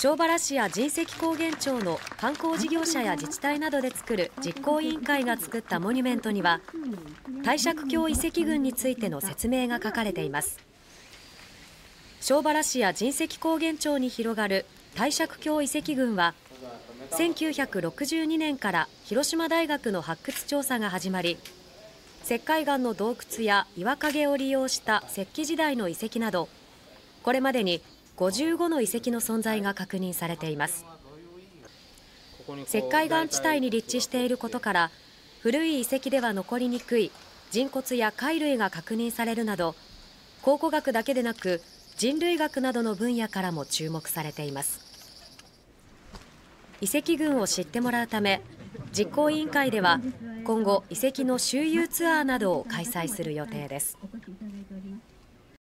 庄原市や神石高原町の観光事業者や自治体などで作る実行委員会が作ったモニュメントには帝釈峡遺跡群についての説明が書かれています。庄原市や神石高原町に広がる帝釈峡遺跡群は1962年から広島大学の発掘調査が始まり石灰岩の洞窟や岩陰を利用した石器時代の遺跡などこれまでに55の遺跡の存在が確認されています石灰岩地帯に立地していることから古い遺跡では残りにくい人骨や貝類が確認されるなど考古学だけでなく人類学などの分野からも注目されています遺跡群を知ってもらうため実行委員会では今後遺跡の周遊ツアーなどを開催する予定です。